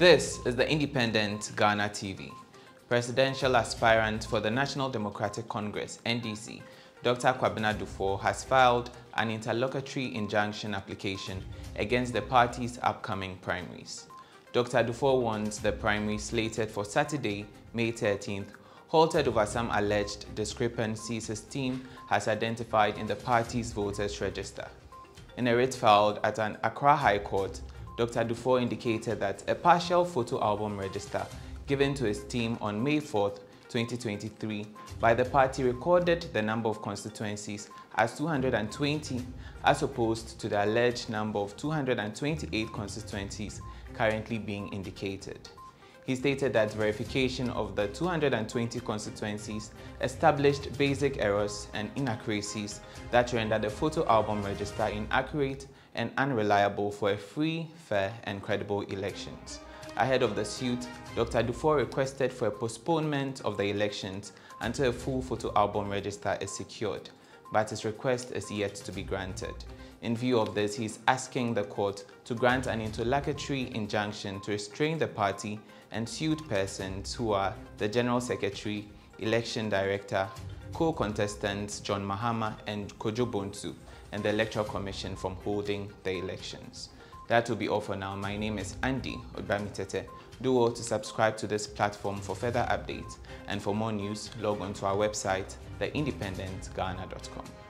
This is the Independent Ghana TV. Presidential aspirant for the National Democratic Congress, NDC, Dr. Kwabena Duffuor has filed an interlocutory injunction application against the party's upcoming primaries. Dr. Duffuor wants the primary slated for Saturday, May 13th, halted over some alleged discrepancies his team has identified in the party's voters register. In a writ filed at an Accra High Court, Dr. Duffuor indicated that a partial photo album register given to his team on May 4, 2023 by the party recorded the number of constituencies as 220 as opposed to the alleged number of 228 constituencies currently being indicated. He stated that verification of the 220 constituencies established basic errors and inaccuracies that render the photo album register inaccurate and unreliable for a free, fair and credible elections. Ahead of the suit, Dr. Duffuor requested for a postponement of the elections until a full photo album register is secured, but his request is yet to be granted. In view of this, he is asking the court to grant an interlocutory injunction to restrain the party and sued persons who are the General Secretary, Election Director, co-contestants John Mahama and Kojo Bonsu, and the Electoral Commission from holding the elections. That will be all for now. My name is Andy Obamitete. Do well to subscribe to this platform for further updates. And for more news, log on to our website, theindependentghana.com.